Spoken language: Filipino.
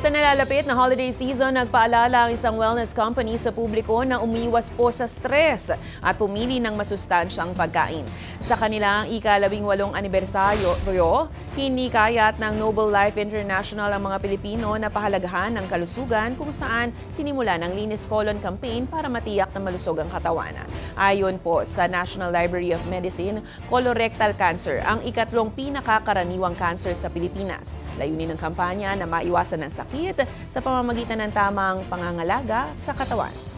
Sa nalalapit na holiday season, nagpaalala ang isang wellness company sa publiko na umiwas po sa stress at pumili ng masustansyang pagkain. Sa kanilang ikalabing walong anibersaryo, hinikayat ng Noble Life International ang mga Pilipino na pahalagahan ng kalusugan kung saan sinimula ng Linis Colon Campaign para matiyak na malusog ang katawan. Ayon po sa National Library of Medicine, colorectal cancer ang ikatlong pinakakaraniwang cancer sa Pilipinas. Layunin ng kampanya na maiwasan ng sakit sa pamamagitan ng tamang pangangalaga sa katawan.